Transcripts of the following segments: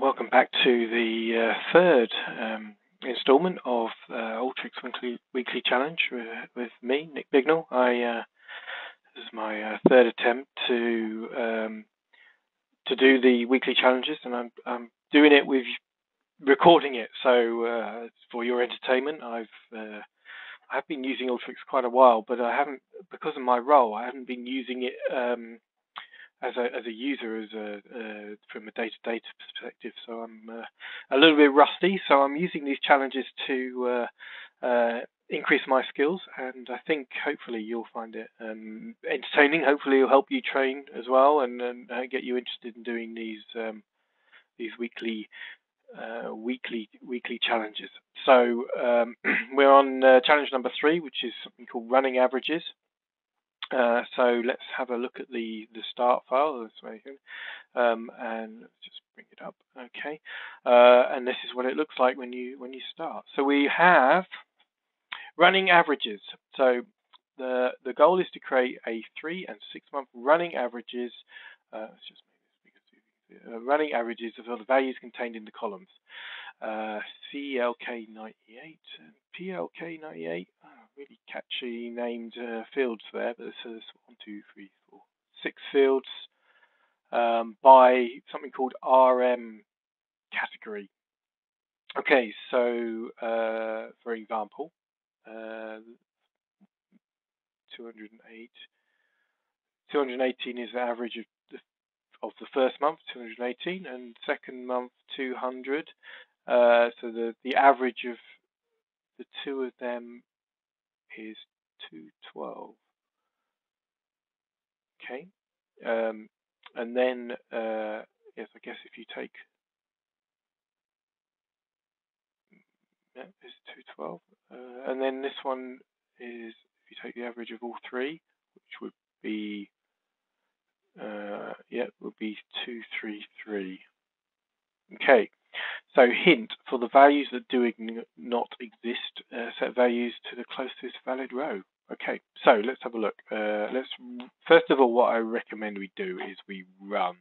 welcome back to the uh, third um, instalment of uh, Alteryx Weekly, Weekly Challenge with, with, me, Nick Bignell. I uh, this is my uh, third attempt to um, to do the weekly challenges, and I'm, I'm doing it with recording it. So uh, for your entertainment, I've uh, I've been using Alteryx quite a while, but I haven't because of my role. I haven't been using it. Um, as a as a user, as a uh, from a data data perspective. So I'm uh, a little bit rusty. So I'm using these challenges to uh, uh, increase my skills, and I think hopefully you'll find it um, entertaining. Hopefully, it'll help you train as well, and, and uh, get you interested in doing these um, these weekly. Uh, weekly weekly challenges. So um, we're on challenge number three, which is something called running averages. Uh, so let's have a look at the, the start file um, and just bring it up. Okay, uh, and this is what it looks like when you when you start. So we have running averages. So the the goal is to create a three and six month running averages. Uh, let's just. Uh, running averages of all the values contained in the columns. Uh, CLK98 and PLK98 really catchy named uh, fields there, but says one, two, three, four, six fields um, by something called RM category. Okay, so uh, for example, uh, 208, 218 is the average of of the first month, 218, and second month 200. Uh, so the the average of the two of them is 212. Okay, um, and then uh, yes, I guess if you take yeah, is 212, uh, and then this one is if you take the average of all three, which would be uh, yeah, would be 233. Okay, so hint, for the values that do not exist, uh, set values to the closest valid row. Okay, so let's have a look. Uh, let's First of all, what I recommend we do is we run.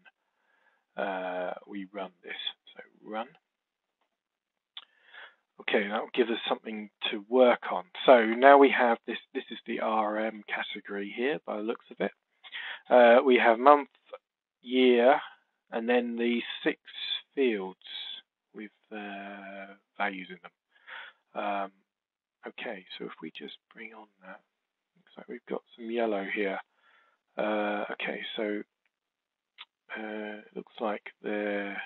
Uh, we run this. So run. Okay, that will give us something to work on. So now we have this, this is the RM category here by the looks of it. Uh, we have month, year, and then the six fields with uh, values in them. Um, okay, so if we just bring on that, looks like we've got some yellow here. Uh, okay, so uh, it looks like they're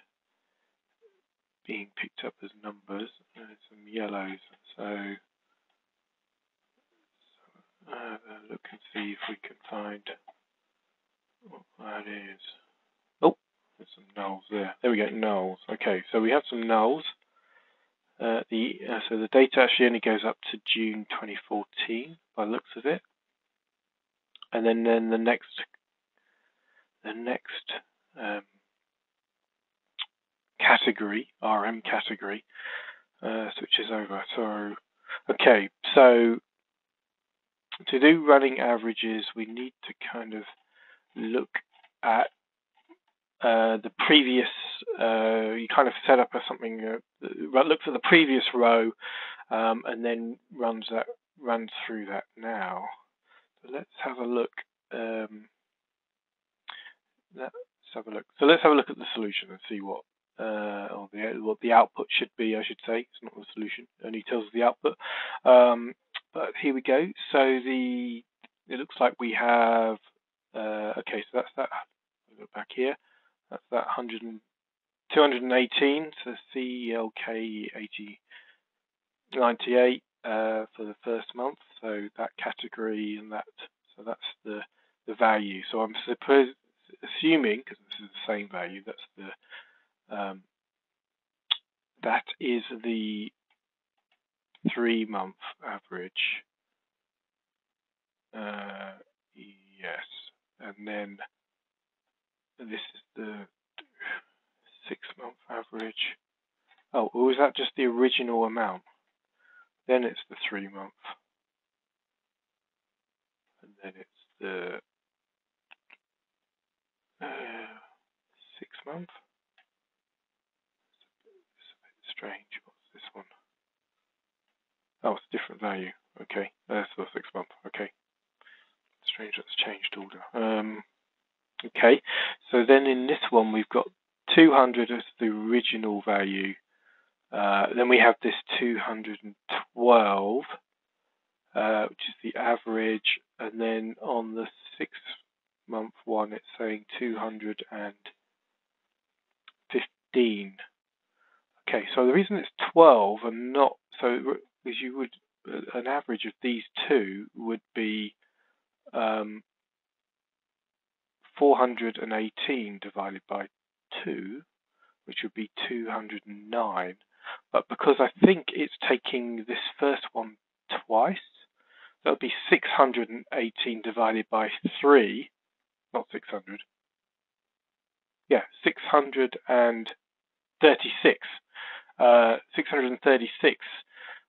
being picked up as numbers. There's some yellows, so uh, look and see if we can find that is. Oh. There's some nulls there. There we go, nulls. Okay, so we have some nulls. Uh, the uh, so the data actually only goes up to June 2014 by looks of it, and then then the next the next um, category RM category uh, switches over. So okay, so to do running averages, we need to kind of look at uh, the previous, uh, you kind of set up a something uh, looks at the previous row um, and then runs that runs through that now. So let's have a look. Um, let's have a look. So let's have a look at the solution and see what uh, or the what the output should be. I should say it's not the solution; it only tells the output. Um, but here we go. So the it looks like we have. Uh, okay, so that's that. Look back here. That's that 100 218, so CLK 80, 98 uh, for the first month. So that category and that, so that's the the value. So I'm suppose assuming because this is the same value, that's the um, that is the three month average. Uh, yes, and then this is the six month average. Oh, or was that just the original amount? Then it's the three month. And then it's the uh, six month. It's a bit strange. What's this one? Oh, it's a different value. Okay, that's the six month. Okay, strange that's changed order. Um, okay, so then in this one we've got 200 as the original value. Uh, then we have this 212, uh, which is the average, and then on the six month one it's saying 215. Okay, so the reason it's 12 and not so is you would an average of these two would be um, 418 divided by 2, which would be 209. But because I think it's taking this first one twice, that would be 618 divided by 3, not 600. Yeah, 636. Uh, 636,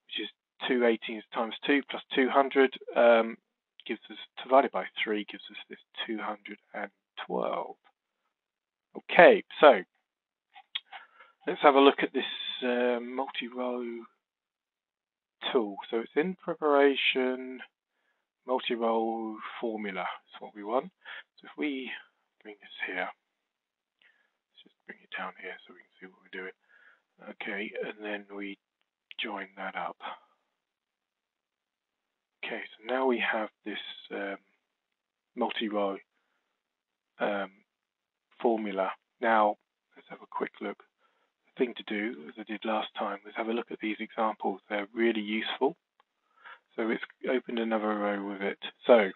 which is 218 times 2 plus 200, um, gives us, divided by 3, gives us this 212. Okay, so let's have a look at this uh, multi-row tool. So it's in preparation, multi-row formula is what we want. So if we bring this here, let's just bring it down here so we can see what we're doing. Okay, and then we join that up. Okay, so now we have this um, multi-row um, formula. Now, let's have a quick look. The thing to do, as I did last time, is have a look at these examples. They're really useful. So it's opened another row with it. So,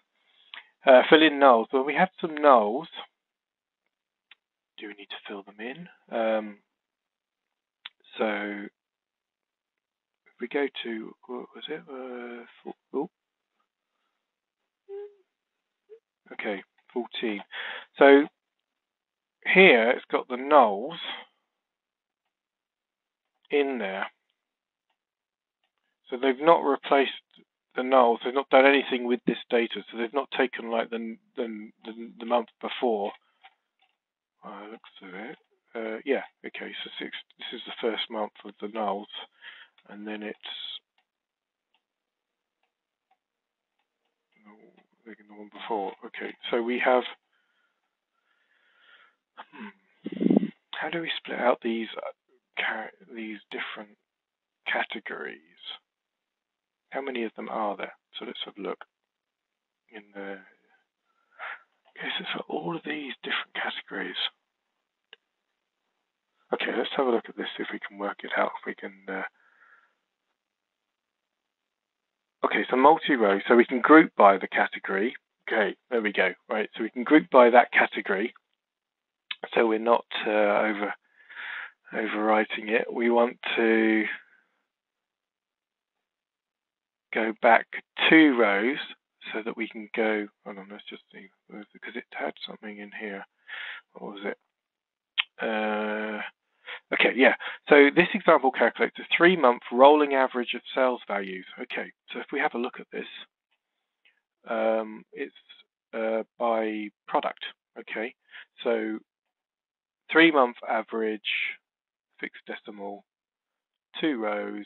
uh, fill in nulls. Well, we have some nulls. Do we need to fill them in? Um, so, if we go to, what was it? Uh, for, oh, Okay, 14. So here it's got the nulls in there. So they've not replaced the nulls. They've not done anything with this data. So they've not taken like the the, the, the month before. Uh, looks of it. Uh, yeah. Okay. So six. This is the first month of the nulls, and then it's the one before. Okay, so we have. Hmm, how do we split out these uh, these different categories? How many of them are there? So let's have a look in the. Okay, so for all of these different categories. Okay, let's have a look at this, see if we can work it out, if we can uh, Okay, so multi-row, so we can group by the category. Okay, there we go. Right, so we can group by that category. So we're not uh, over overwriting it. We want to go back two rows so that we can go. Hold on, let's just see because it had something in here. What was it? Uh, Okay, yeah. So this example calculates a three-month rolling average of sales values. Okay, so if we have a look at this, um, it's uh, by product. Okay, so three-month average, fixed decimal, two rows,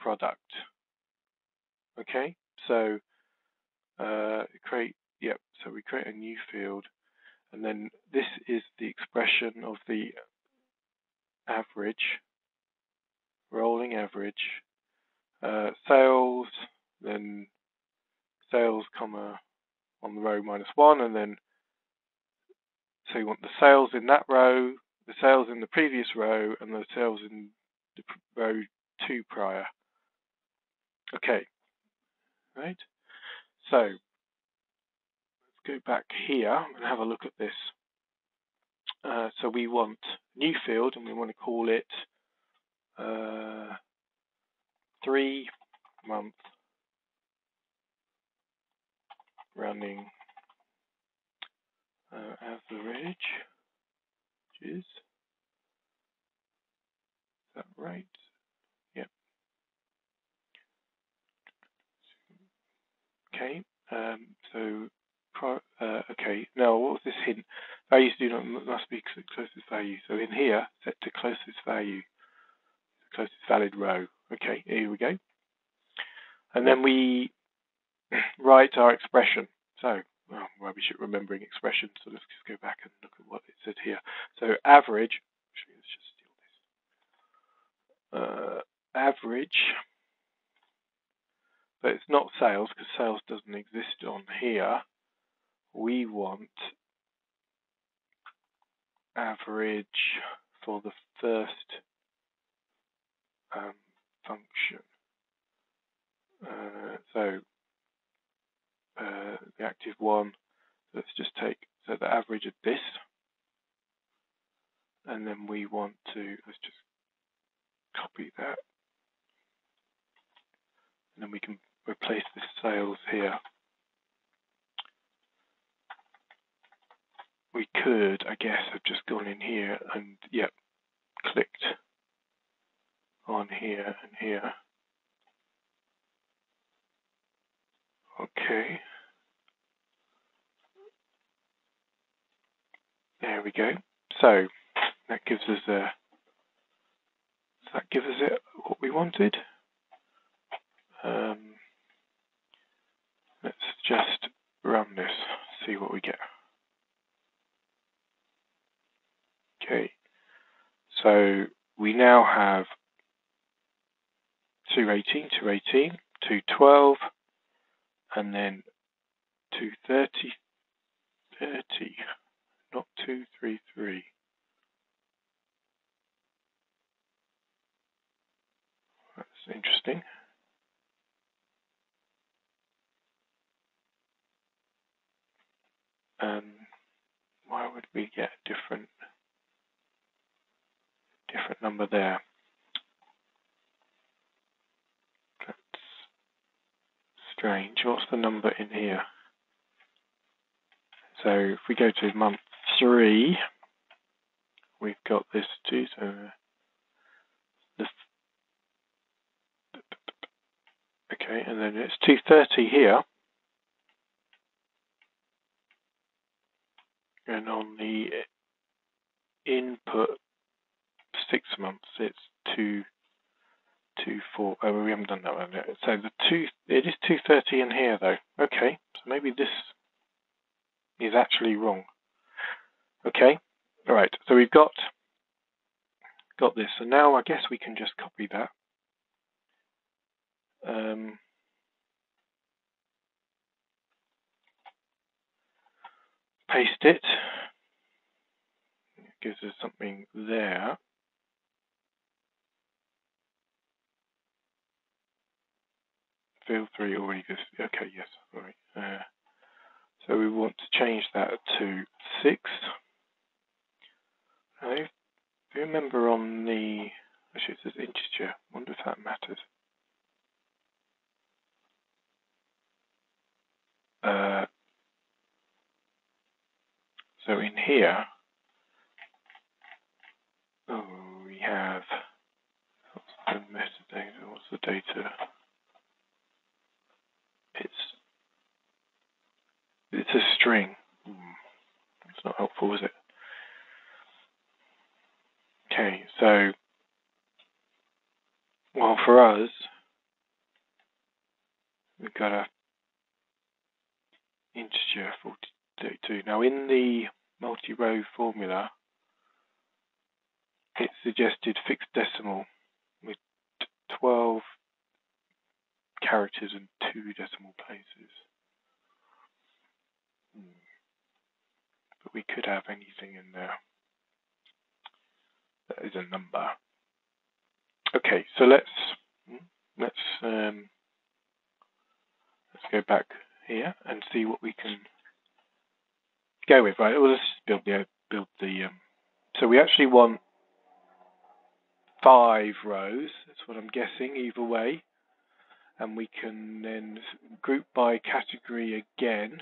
product. Okay, so uh, create. Yep. So we create a new field, and then this is the expression of the average, rolling average, uh, sales, then sales, comma, on the row minus one, and then so you want the sales in that row, the sales in the previous row, and the sales in the row two prior. Okay, right? So let's go back here and have a look at this. Uh, so we want a new field and we want to call it uh, three month running uh, average is that right? Yep. Okay. Um, so uh, okay, now what was this hint? Values do not must be closest value. So in here, set to closest value. closest valid row. Okay, here we go. And then we write our expression. So, well, rubbish at remembering expressions, so let's just go back and look at what it said here. So average, actually, let's just steal this. Uh, average, but it's not sales because sales doesn't exist on here. We want average for the first um, function. Uh, so uh, the active one, let's just take so the average of this, and then we want to let's just copy that, and then we can replace the sales here. We could, I guess, have just gone in here and yep, clicked on here and here. Okay. There we go. So that gives us a that gives us it what we wanted. Um, let's just run this, see what we get. Okay, so we now have 218, 218, 212, and then 230, 30, not 233. That's interesting. Um, why would we get different number there? That's strange. What's the number in here? So if we go to month three, we've got this too. So the okay, and then it's 230 here. And on the input six months, it's two two four. Oh, we haven't done that one yet. So the two, it is two thirty in here though. Okay, so maybe this is actually wrong. Okay, all right. So we've got got this. So now I guess we can just copy that. Um, paste it. it gives us something there. Field three already goes, okay, yes, sorry. Uh, so we want to change that to six. Now, if you remember on the, actually it says integer, wonder if that matters. Uh, so in here, oh, we have, what's the metadata, what's the data? It's it's a string. Hmm. It's not helpful, is it? Okay, so well for us, we've got a integer 42. Now in the multi-row formula, it suggested fixed decimal with 12 characters and two decimal places. Hmm. But we could have anything in there that is a number. Okay, so let's hmm, let's um, let's go back here and see what we can go with. Right, well, let's build the build the. Um, so we actually want five rows. That's what I'm guessing. Either way, and we can then group by category again.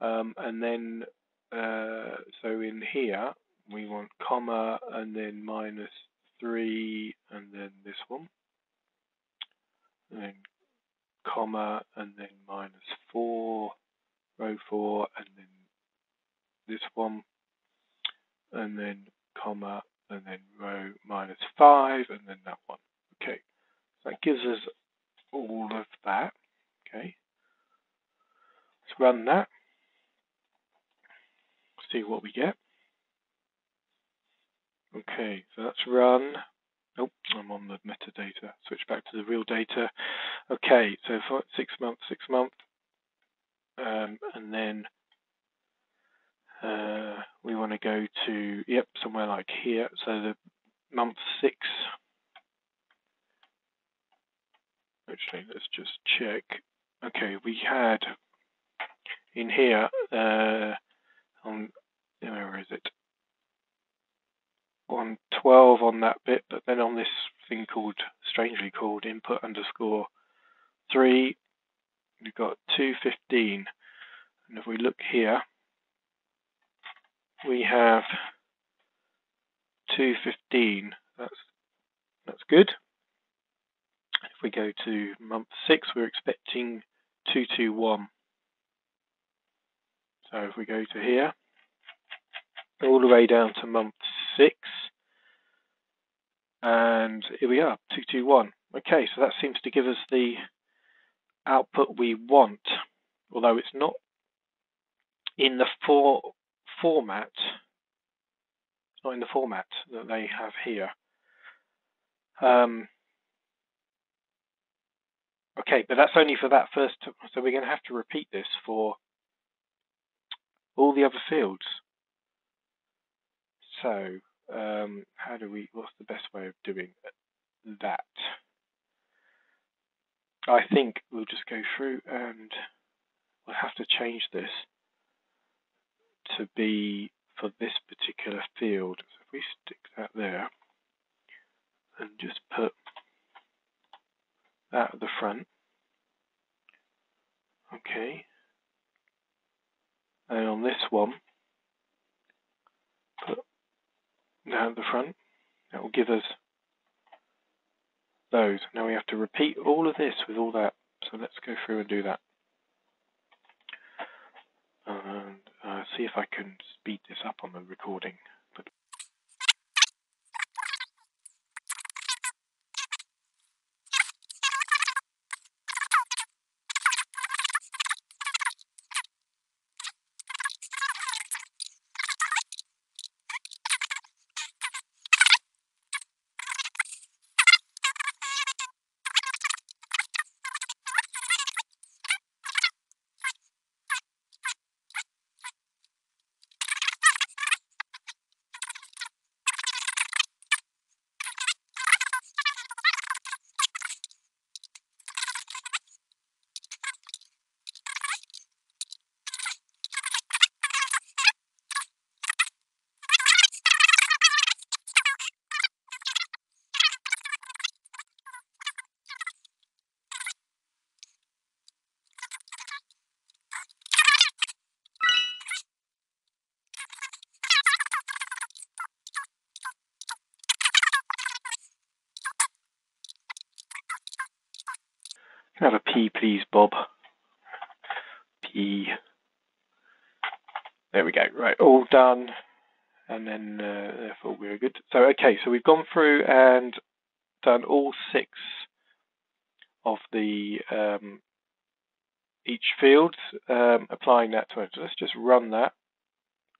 Um, and then, uh, so in here, we want comma and then minus 3 and then this one. And then comma and then minus 4, row 4 and then this one. And then comma and then row minus 5, and then that one. Okay, that gives us all of that. Okay, let's run that, see what we get. Okay, so that's run. Oh, I'm on the metadata. Switch back to the real data. Okay, so for six months, six months, um, and then uh, we want to go to yep somewhere like here. So the month six. Actually, let's just check. Okay, we had in here uh, on where is it? on 12 on that bit, but then on this thing called, strangely input underscore 3, we've got 215. And if we look here, we have 215. That's, that's good. If we go to month 6, we're expecting 221. So if we go to here, all the way down to month six. And here we are, 221. Okay, so that seems to give us the output we want, although it's not in the for format, it's not in the format that they have here. Um, okay, but that's only for that first, so we're going to have to repeat this for all the other fields. So um, how do we, what's the best way of doing that? I think we'll just go through and we'll have to change this to be for this particular field. So if we stick that there and just put that at the front, okay. And on this one, down the front. That will give us those. Now we have to repeat all of this with all that. So let's go through and do that. And uh, see if I can speed this up on the recording. Can I have a P, please, Bob? P. There we go. Right, all done. And then, uh, therefore, we're good. So, okay, so we've gone through and done all six of the um, each field, um, applying that to it. So let's just run that.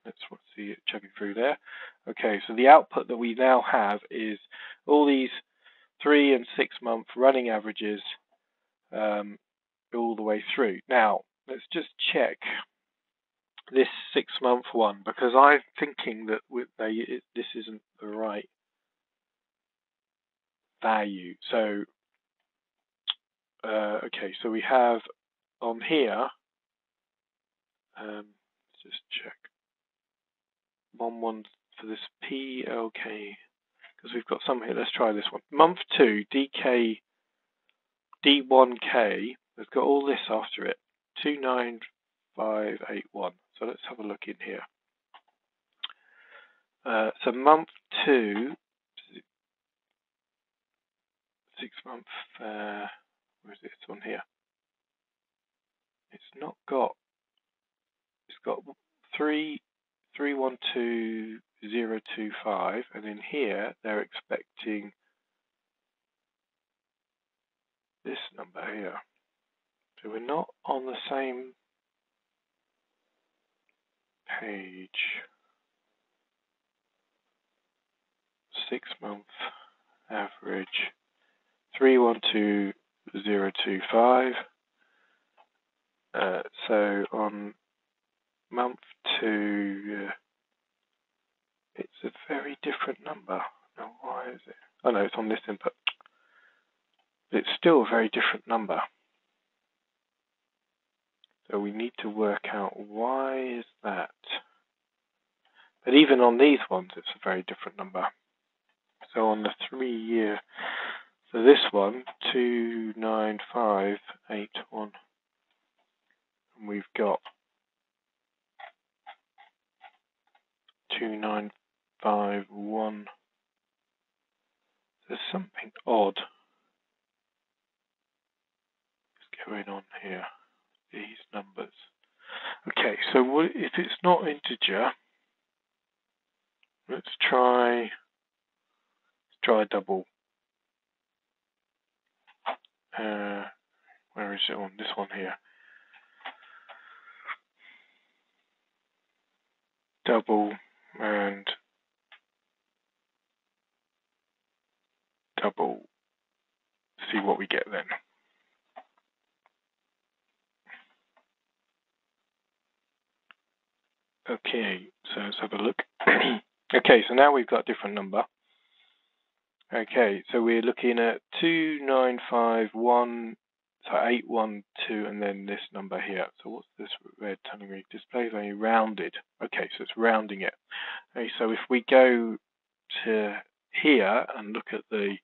Let's see it checking through there. Okay, so the output that we now have is all these three and six month running averages um, all the way through. Now, let's just check this six month one because I'm thinking that they, it, this isn't the right value. So, uh, okay, so we have on here, um, let's just check one one for this PLK because we've got some here. Let's try this one. Month two, DK D1K has got all this after it, 29581. So let's have a look in here. Uh, so month two, six month, uh, where is it? It's on here. It's not got, it's got three, three, one, two, 025, and in here they're expecting this number here. So we're not on the same page. Six month average 312025. Uh, so on month two, uh, it's a very different number. Now, why is it? Oh no, it's on this input. But it's still a very different number. So we need to work out why is that. But even on these ones, it's a very different number. So on the three year, so this one, 29581, and we've got 2951. There's something odd going on here these numbers. Okay, so what, if it's not integer, let's try let's try a double. Uh, where is it on this one here? Double and double. See what we get then. Okay, so let's have a look. okay, so now we've got a different number. Okay, so we're looking at 2951, so 812, and then this number here. So what's this red telling me? Display value rounded. Okay, so it's rounding it. Okay, so if we go to here and look at the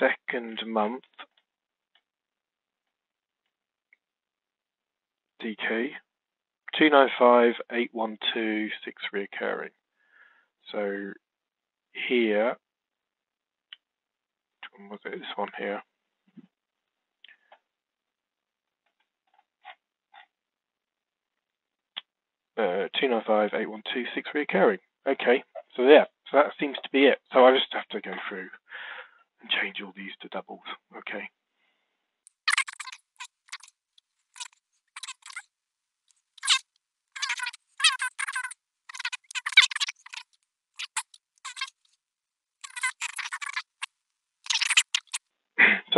second month DK, 295, 6 reoccurring. So here, which one was it? This one here. Uh, 295, 6 reoccurring. Okay, so yeah, so that seems to be it. So I just have to go through and change all these to doubles. Okay.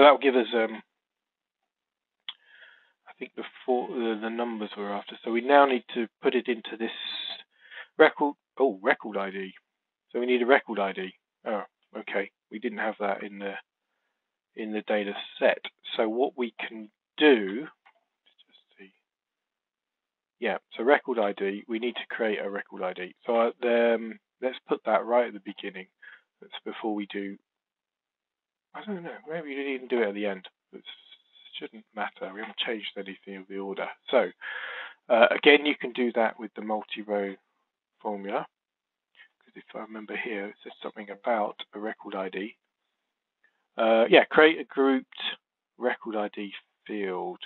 So that will give us, um, I think the four, uh, the numbers we're after. So we now need to put it into this record. Oh, record ID. So we need a record ID. Oh, okay. We didn't have that in the in the data set. So what we can do, just see. Yeah. So record ID. We need to create a record ID. So um, let's put that right at the beginning. That's before we do I don't know. Maybe you didn't even do it at the end. It shouldn't matter. We haven't changed anything of the order. So uh, again, you can do that with the multi-row formula. Because if I remember here, it says something about a record ID. Uh, yeah, create a grouped record ID field.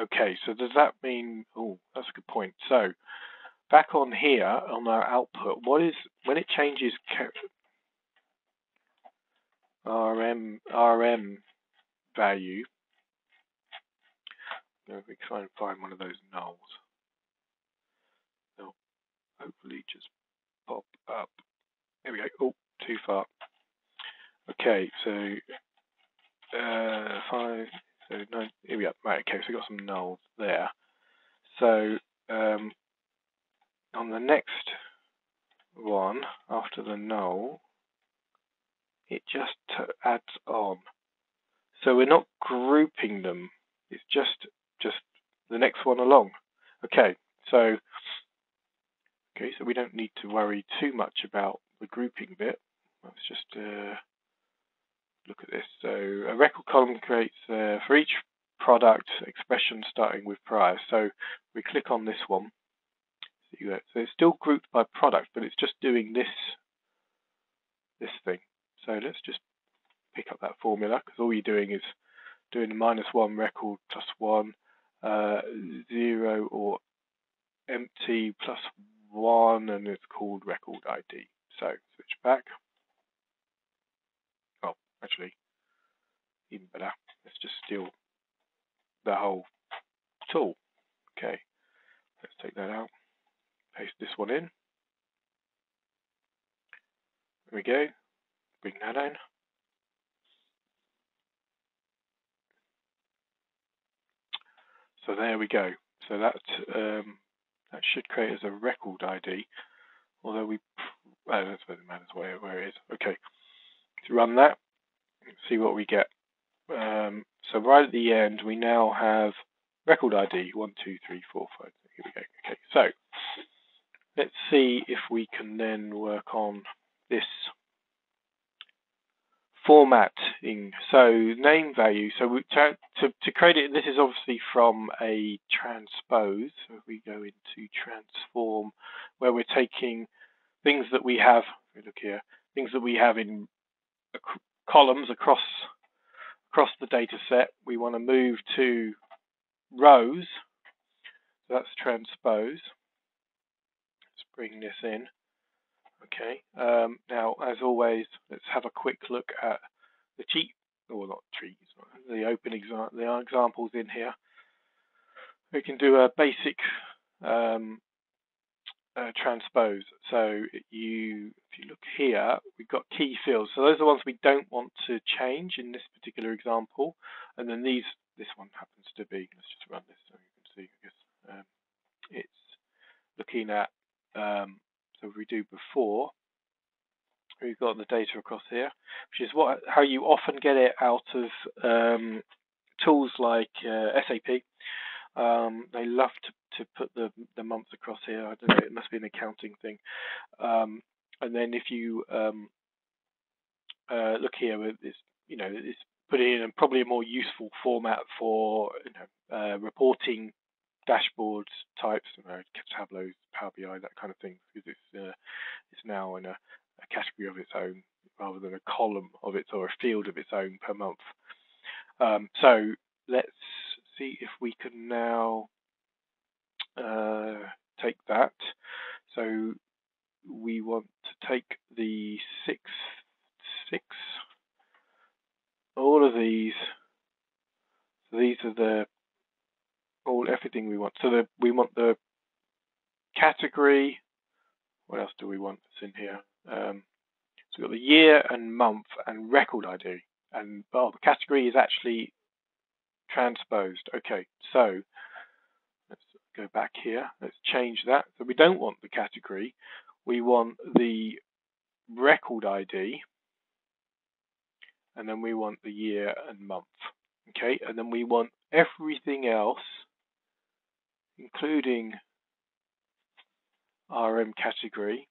Okay, so does that mean? Oh, that's a good point. So back on here on our output, what is when it changes RM RM value. If we try and find one of those nulls, they'll hopefully just pop up. There we go. Oh, too far. Okay, so uh, five, so nine. Here we go. Right. Okay, so we got some nulls there. So um, on the next one after the null, it just adds on. So we're not grouping them. It's just just the next one along. Okay, so okay, so we don't need to worry too much about the grouping bit. Let's just uh, look at this. So a record column creates uh, for each product expression starting with prior. So we click on this one. So it's still grouped by product, but it's just doing this this thing. So let's just pick up that formula because all you're doing is doing a minus one record plus one, uh, zero or empty plus one and it's called record ID. So switch back. Oh, actually, even better. Let's just steal the whole tool. Okay, let's take that out. Paste this one in. There we go. Bring that in. So there we go. So that um, that should create as a record ID, although we, oh, that's where it matters where, where it is. Okay, to run that, see what we get. Um, so right at the end, we now have record ID, one, two, three, four, five, here we go. Okay, so let's see if we can then work on this formatting. So name value. So we, to, to, to create it, this is obviously from a transpose. So we go into transform, where we're taking things that we have. Look here, things that we have in columns across across the data set. We want to move to rows. So that's transpose. Let's bring this in. Okay, um, now as always, let's have a quick look at the cheat, or not trees, the open exa the examples in here. We can do a basic um, uh, transpose. So you, if you look here, we've got key fields. So those are the ones we don't want to change in this particular example. And then these, this one happens to be, let's just run this so you can see, I guess, um, it's looking at um, we do before, we've got the data across here, which is what how you often get it out of um, tools like uh, SAP. Um, they love to, to put the, the months across here. I don't know, it must be an accounting thing. Um, and then if you um, uh, look here, it's, you know, it's put in a probably a more useful format for you know, uh, reporting dashboards types, you know, Tableau, Power BI, that kind of thing, because it's uh, it's now in a, a, category of its own rather than a column of its or a field of its own per month. Um, so let's see if we can now uh, take that. So we want to take the six six all of these. So these are the all everything we want. So the, we want the category. What else do we want that's in here? Um, so we've got the year and month and record ID. And well, the category is actually transposed. Okay, so let's go back here. Let's change that. So we don't want the category. We want the record ID. And then we want the year and month. Okay, and then we want everything else including RM category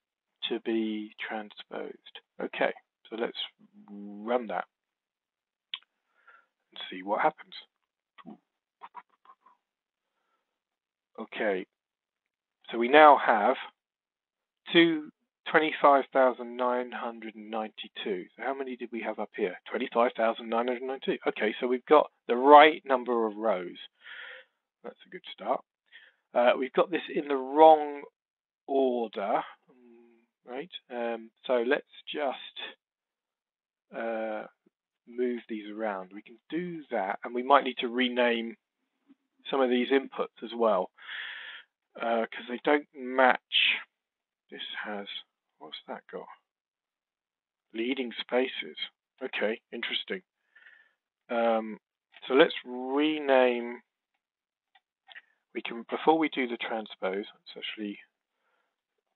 to be transposed. Okay, so let's run that and see what happens. Okay, so we now have two 25,992. So how many did we have up here? 25,992. Okay, so we've got the right number of rows. That's a good start. Uh, we've got this in the wrong order, right? Um, so let's just uh, move these around. We can do that, and we might need to rename some of these inputs as well, because uh, they don't match. This has, what's that got? Leading spaces. Okay, interesting. Um, so let's rename we can, before we do the transpose, let's actually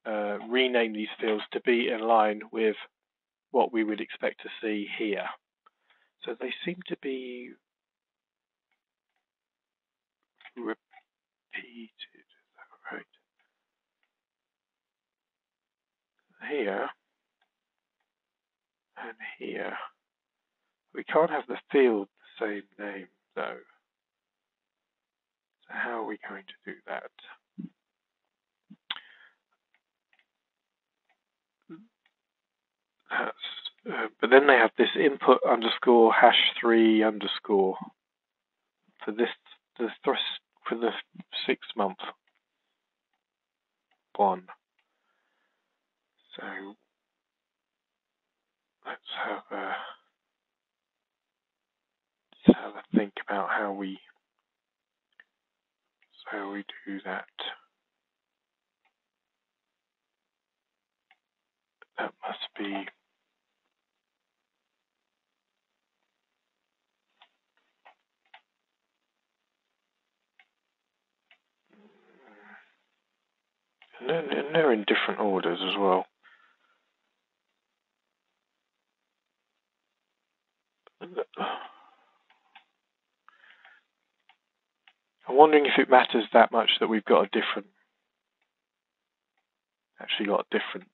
uh, rename these fields to be in line with what we would expect to see here. So they seem to be repeated, right? Here and here. We can't have the field the same name though. How are we going to do that? Uh, but then they have this input underscore hash three underscore for this the thrust for the six month. one. So let's have a let's have a think about how we how we do that. That must be and they're in different orders as well. I'm wondering if it matters that much that we've got a different, actually got different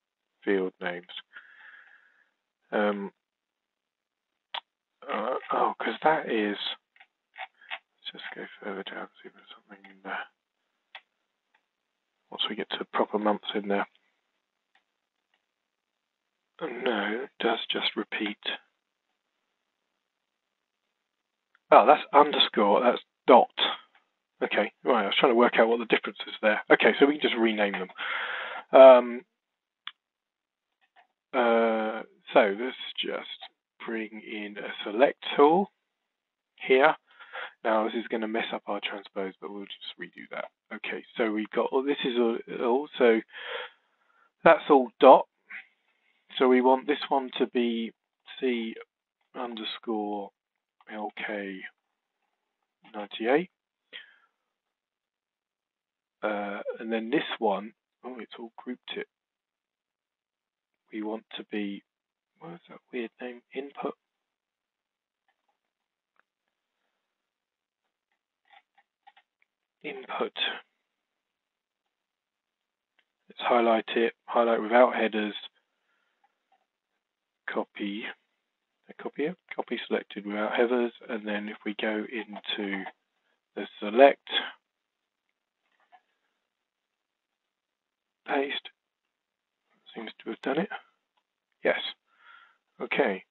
field names. Um, uh, oh, because that is, let's just go further down, see if there's something in there. Once we get to proper months in there. Oh, no, it does just repeat. Oh, that's underscore, that's dot. Okay, right, I was trying to work out what the difference is there. Okay, so we can just rename them. Um, uh, so let's just bring in a select tool here. Now this is going to mess up our transpose, but we'll just redo that. Okay, so we've got, well, this is all, so that's all dot. So we want this one to be C underscore LK98. Uh, and then this one, oh, it's all grouped it. We want to be, what is that weird name? Input. Input. Let's highlight it, highlight without headers, copy, copy it, copy selected without headers, and then if we go into the select, paste. Seems to have done it. Yes. Okay.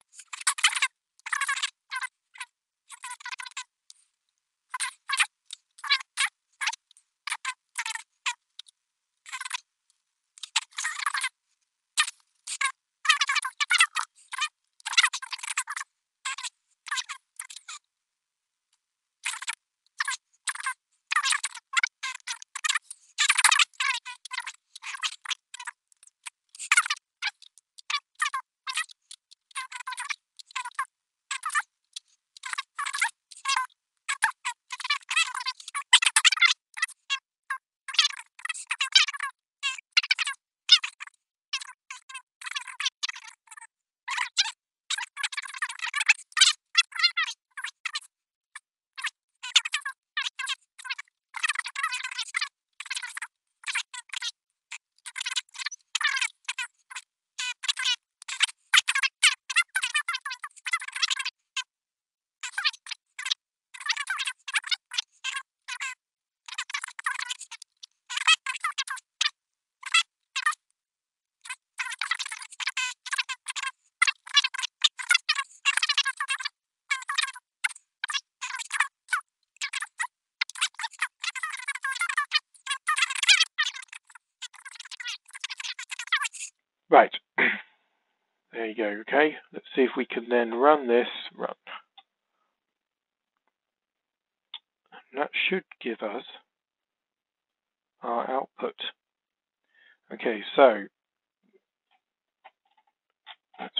Right. There you go. Okay. Let's see if we can then run this. Run. And that should give us our output. Okay, so let's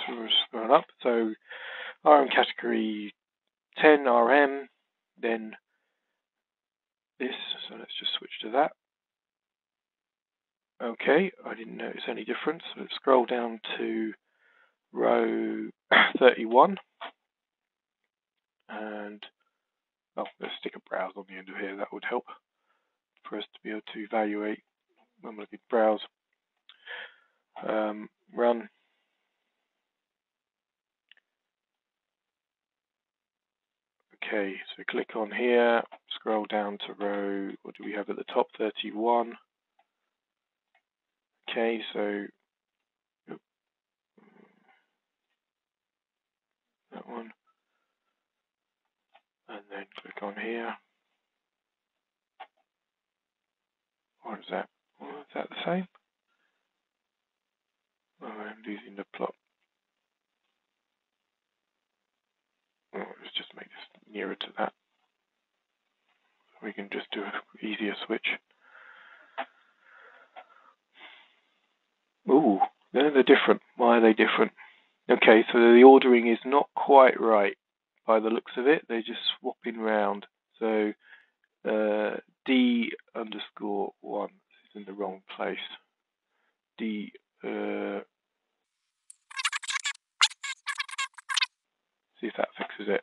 scroll up. So RM category 10 RM, then this. So let's just switch to that. Okay, I didn't notice any difference. Let's scroll down to row 31 and oh, let's stick a browse on the end of here. That would help for us to be able to evaluate when we look at browse. Um, run. Okay, so click on here, scroll down to row, what do we have at the top, 31. Okay, so that one, and then click on here. what is that, well, is that the same? Oh, I'm losing the plot. Oh, let's just make this nearer to that. We can just do an easier switch. Ooh, they're different. Why are they different? Okay, so the ordering is not quite right by the looks of it. They're just swapping round. So uh, D underscore 1 is in the wrong place. D. Uh, see if that fixes it.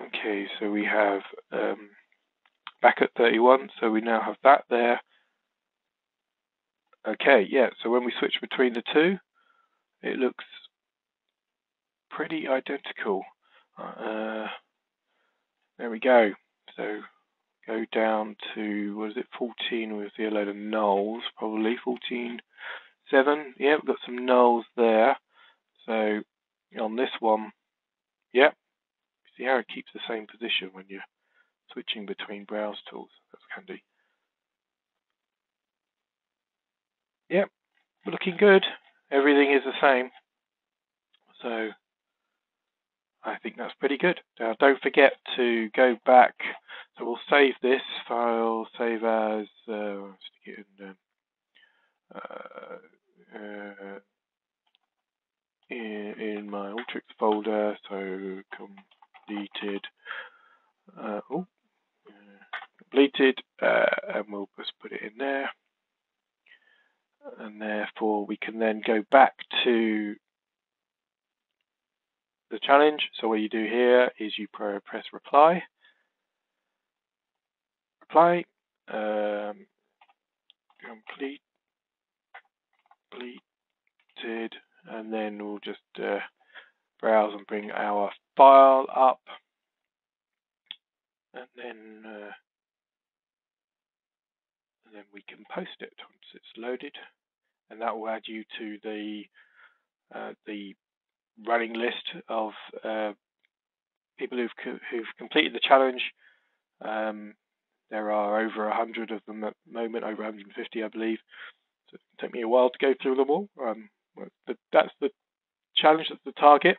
Okay, so we have um, back at 31, so we now have that there. Okay, yeah, so when we switch between the two, it looks pretty identical. Uh, there we go. So go down to, what is it, 14 with the load of nulls, probably, 14, 7. Yeah, we've got some nulls there. So on this one, yep, see how it keeps the same position when you're switching between browse tools. That's handy. Yep, looking good. Everything is the same. So I think that's pretty good. Now don't forget to go back. So we'll save this file, save as, uh, stick it in, um, uh, uh, in, in my Alteryx folder. So completed. Uh, oh, completed, uh, and we'll just put it in there. And therefore we can then go back to the challenge. So what you do here is you press reply, reply, um, complete, completed, and then we'll just uh, browse and bring our file up, and then uh, and then we can post it once it's loaded, and that will add you to the uh, the running list of uh, people who've co who've completed the challenge. Um, there are over 100 of them at the moment, over 150, I believe. So it take me a while to go through them all. Um, that's the challenge, that's the target.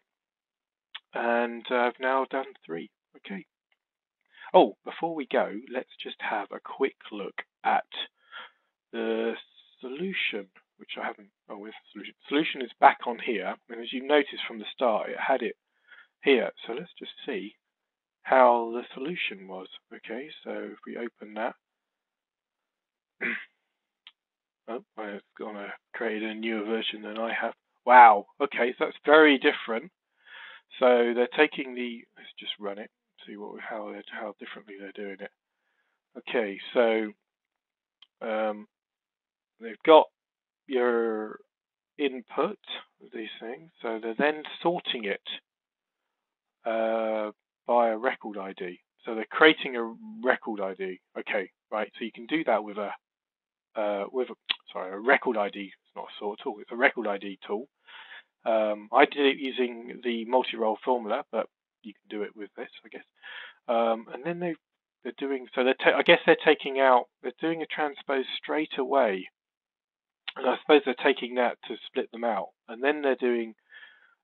And uh, I've now done three. Okay. Oh, before we go, let's just have a quick look at the solution which I haven't, oh, where's the solution? Solution is back on here, and as you notice from the start, it had it here. So let's just see how the solution was. Okay, so if we open that, oh, I've gone to create a newer version than I have. Wow, okay, so that's very different. So they're taking the, let's just run it, see what how how differently they're doing it. Okay, so um, they've got your input these things. So they're then sorting it uh, by a record ID. So they're creating a record ID. Okay, right. So you can do that with a uh, with a, sorry a record ID. It's not a sort tool. It's a record ID tool. Um, I did it using the multi-row formula, but you can do it with this, I guess. Um, and then they they're doing so. They're I guess they're taking out. They're doing a transpose straight away and I suppose they're taking that to split them out. And then they're doing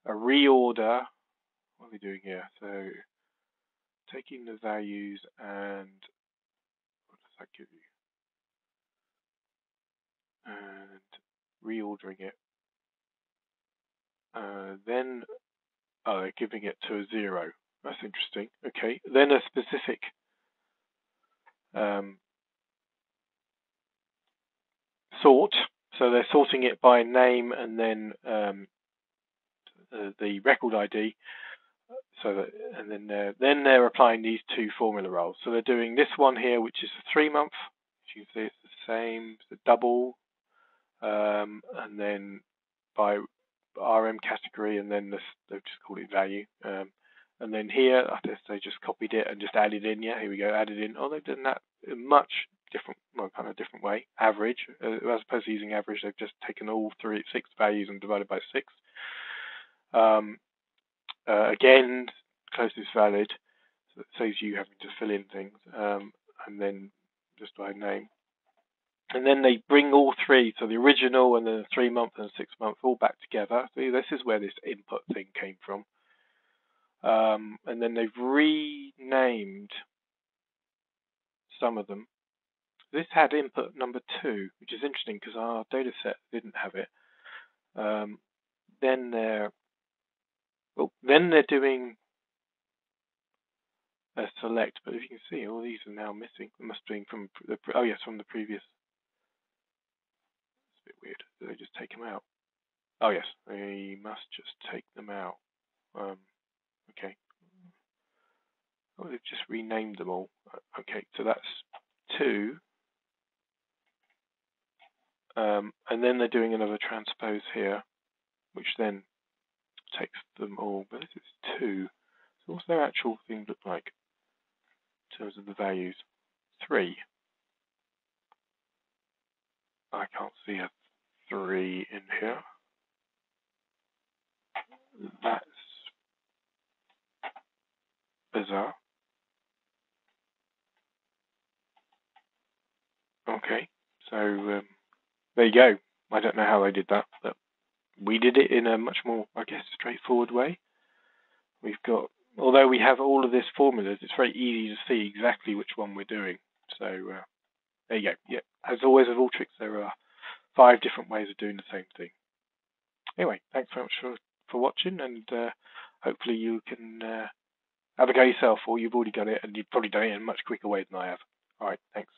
a reorder. What are they doing here? So taking the values and what does that give you? And reordering it. Uh, then they're giving it to a zero. That's interesting. Okay. Then a specific um, sort so they're sorting it by name and then um, the, the, record ID. So that, and then they're, then they're applying these two formula roles. So they're doing this one here, which is a three month. You can see it's the same, the double, um, and then by RM category, and then this, they've just called it value. Um, and then here, I guess they just copied it and just added in. Yeah, here we go, added in. Oh, they've done that much different, well, kind of different way, average, uh, as opposed to using average, they've just taken all three, six values and divided by six. Um, uh, again, closest valid, so it saves you having to fill in things. Um, and then just by name. And then they bring all three, so the original and the three month and six month, all back together. This is where this input thing came from. Um, and then they've renamed some of them. This had input number two, which is interesting because our data set didn't have it. Um, then they're well, then they're doing a select, but if you can see, all these are now missing. It must be from the oh yes, from the previous. It's a bit weird. Did they just take them out? Oh yes, they must just take them out. Um, okay. Oh, they've just renamed them all. Okay, so that's two. Um, and then they're doing another transpose here, which then takes them all. But this is two. So what's their actual thing look like in terms of the values? Three. I can't see a three in here. That's bizarre. Okay, so um, there you go. I don't know how they did that, but we did it in a much more, I guess, straightforward way. We've got, although we have all of this formulas, it's very easy to see exactly which one we're doing. So uh, there you go. Yeah, as always with Alteryx, there are five different ways of doing the same thing. Anyway, thanks very much for, for watching, and uh, hopefully you can uh, have a go yourself, or you've already got it, and you've probably done it in a much quicker way than I have. All right, thanks.